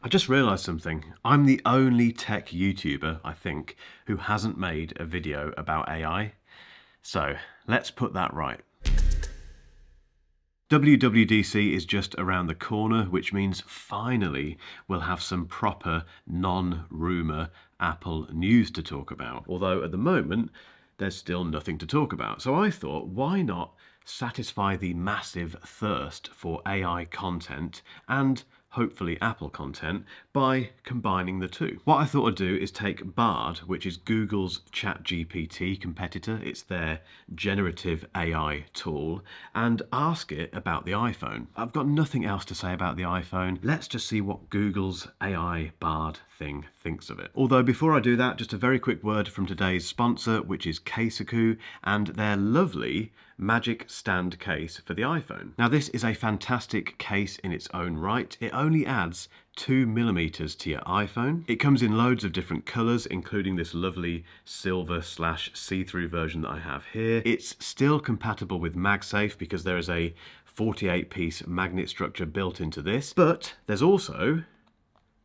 I just realised something. I'm the only tech YouTuber, I think, who hasn't made a video about AI. So let's put that right. WWDC is just around the corner, which means finally we'll have some proper non-rumour Apple news to talk about. Although at the moment, there's still nothing to talk about. So I thought, why not satisfy the massive thirst for AI content and hopefully Apple content, by combining the two. What I thought I'd do is take Bard, which is Google's ChatGPT competitor, it's their generative AI tool, and ask it about the iPhone. I've got nothing else to say about the iPhone. Let's just see what Google's AI Bard thing thinks of it. Although before I do that, just a very quick word from today's sponsor, which is Casekoo, and their lovely Magic Stand case for the iPhone. Now this is a fantastic case in its own right. It only adds two millimeters to your iPhone. It comes in loads of different colors, including this lovely silver slash see-through version that I have here. It's still compatible with MagSafe because there is a 48 piece magnet structure built into this, but there's also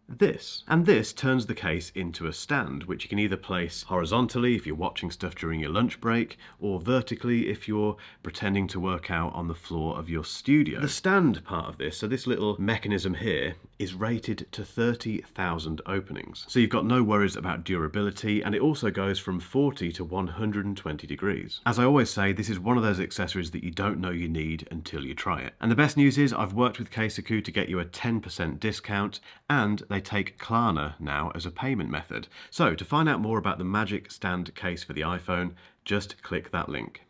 this. And this turns the case into a stand, which you can either place horizontally if you're watching stuff during your lunch break, or vertically if you're pretending to work out on the floor of your studio. The stand part of this, so this little mechanism here, is rated to 30,000 openings. So you've got no worries about durability, and it also goes from 40 to 120 degrees. As I always say, this is one of those accessories that you don't know you need until you try it. And the best news is I've worked with Casekoo to get you a 10% discount, and they take Klarna now as a payment method. So to find out more about the Magic Stand case for the iPhone, just click that link.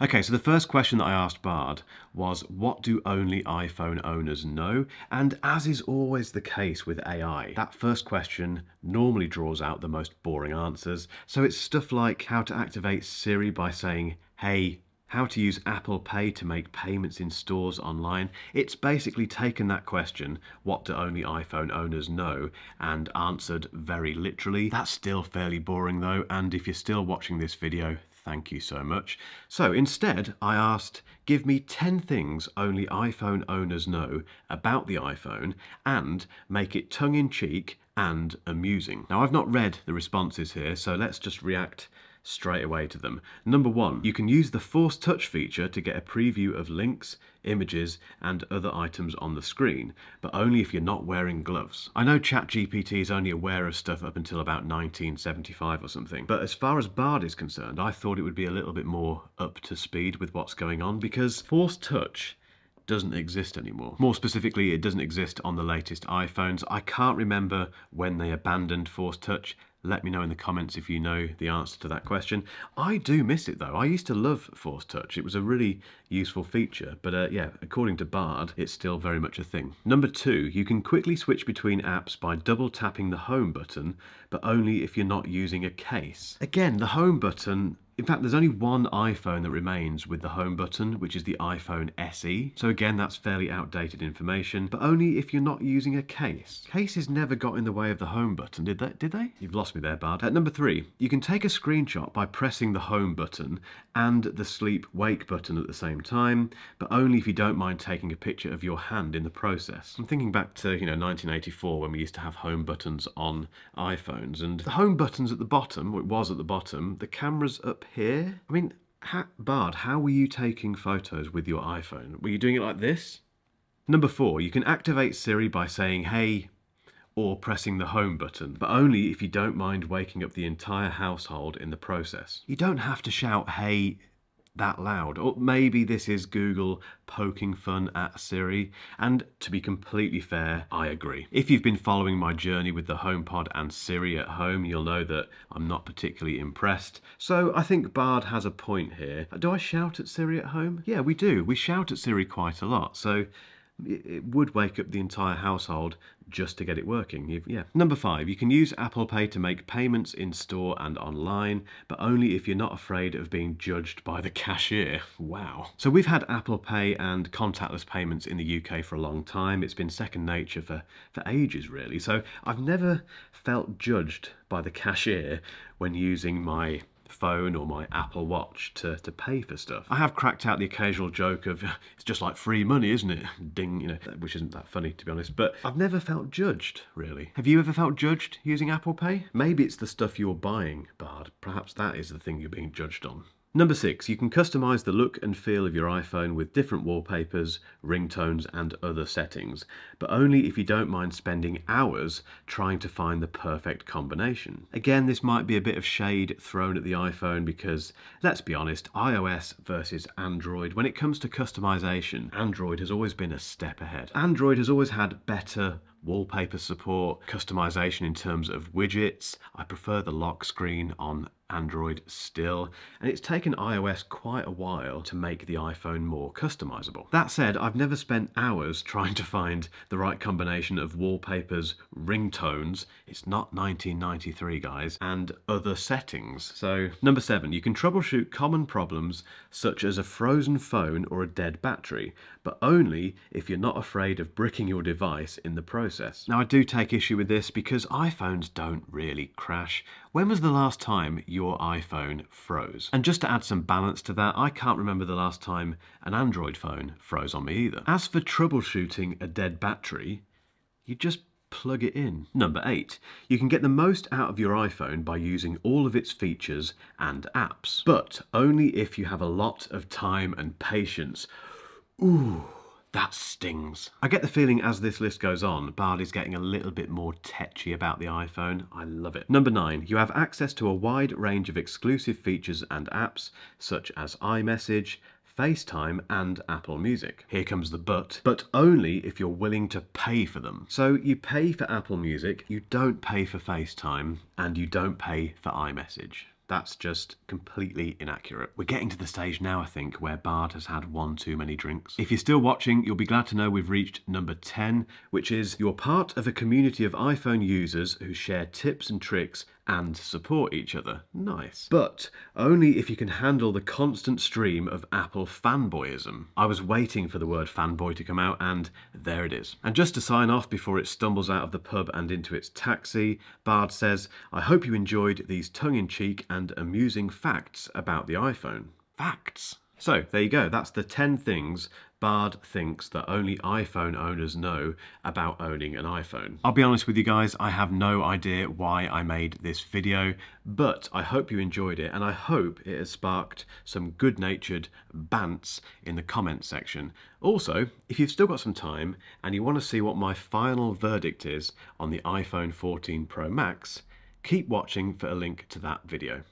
Okay, so the first question that I asked Bard was, what do only iPhone owners know? And as is always the case with AI, that first question normally draws out the most boring answers. So it's stuff like how to activate Siri by saying, hey, how to use Apple Pay to make payments in stores online. It's basically taken that question, what do only iPhone owners know, and answered very literally. That's still fairly boring though, and if you're still watching this video, thank you so much. So instead, I asked, give me 10 things only iPhone owners know about the iPhone, and make it tongue-in-cheek and amusing. Now I've not read the responses here, so let's just react straight away to them. Number one, you can use the Force Touch feature to get a preview of links, images, and other items on the screen, but only if you're not wearing gloves. I know ChatGPT is only aware of stuff up until about 1975 or something, but as far as Bard is concerned, I thought it would be a little bit more up to speed with what's going on because Force Touch doesn't exist anymore. More specifically, it doesn't exist on the latest iPhones. I can't remember when they abandoned Force Touch. Let me know in the comments if you know the answer to that question. I do miss it though. I used to love Force Touch. It was a really useful feature, but uh, yeah, according to Bard, it's still very much a thing. Number two, you can quickly switch between apps by double tapping the home button, but only if you're not using a case. Again, the home button in fact, there's only one iPhone that remains with the home button, which is the iPhone SE. So again, that's fairly outdated information, but only if you're not using a case. Cases never got in the way of the home button, did they? Did they? You've lost me there, Bard. At number three, you can take a screenshot by pressing the home button and the sleep wake button at the same time, but only if you don't mind taking a picture of your hand in the process. I'm thinking back to, you know, 1984 when we used to have home buttons on iPhones, and the home button's at the bottom, it was at the bottom, the camera's up here? I mean, Bard, how were you taking photos with your iPhone? Were you doing it like this? Number four, you can activate Siri by saying, hey, or pressing the home button, but only if you don't mind waking up the entire household in the process. You don't have to shout, hey, that loud. Or maybe this is Google poking fun at Siri. And to be completely fair, I agree. If you've been following my journey with the HomePod and Siri at home, you'll know that I'm not particularly impressed. So I think Bard has a point here. Do I shout at Siri at home? Yeah, we do. We shout at Siri quite a lot. So it would wake up the entire household just to get it working. Yeah. Number five, you can use Apple Pay to make payments in store and online, but only if you're not afraid of being judged by the cashier. Wow. So we've had Apple Pay and contactless payments in the UK for a long time. It's been second nature for, for ages, really. So I've never felt judged by the cashier when using my phone or my Apple Watch to, to pay for stuff. I have cracked out the occasional joke of it's just like free money, isn't it? Ding, you know, which isn't that funny to be honest, but I've never felt judged, really. Have you ever felt judged using Apple Pay? Maybe it's the stuff you're buying, Bard. Perhaps that is the thing you're being judged on. Number six, you can customize the look and feel of your iPhone with different wallpapers, ringtones, and other settings, but only if you don't mind spending hours trying to find the perfect combination. Again, this might be a bit of shade thrown at the iPhone because, let's be honest, iOS versus Android, when it comes to customization, Android has always been a step ahead. Android has always had better wallpaper support, customization in terms of widgets. I prefer the lock screen on Android still, and it's taken iOS quite a while to make the iPhone more customizable. That said, I've never spent hours trying to find the right combination of wallpapers, ringtones, it's not 1993 guys, and other settings. So, number seven, you can troubleshoot common problems such as a frozen phone or a dead battery, but only if you're not afraid of bricking your device in the process. Now, I do take issue with this because iPhones don't really crash. When was the last time your iPhone froze? And just to add some balance to that, I can't remember the last time an Android phone froze on me either. As for troubleshooting a dead battery, you just plug it in. Number eight, you can get the most out of your iPhone by using all of its features and apps, but only if you have a lot of time and patience. Ooh. That stings. I get the feeling as this list goes on, Bard is getting a little bit more tetchy about the iPhone. I love it. Number nine, you have access to a wide range of exclusive features and apps, such as iMessage, FaceTime and Apple Music. Here comes the but, but only if you're willing to pay for them. So you pay for Apple Music, you don't pay for FaceTime, and you don't pay for iMessage. That's just completely inaccurate. We're getting to the stage now, I think, where Bard has had one too many drinks. If you're still watching, you'll be glad to know we've reached number 10, which is you're part of a community of iPhone users who share tips and tricks and support each other. Nice. But only if you can handle the constant stream of Apple fanboyism. I was waiting for the word fanboy to come out and there it is. And just to sign off before it stumbles out of the pub and into its taxi, Bard says, I hope you enjoyed these tongue-in-cheek and amusing facts about the iPhone. Facts. So there you go, that's the 10 things Bard thinks that only iPhone owners know about owning an iPhone. I'll be honest with you guys, I have no idea why I made this video, but I hope you enjoyed it and I hope it has sparked some good-natured bants in the comments section. Also, if you've still got some time and you want to see what my final verdict is on the iPhone 14 Pro Max, keep watching for a link to that video.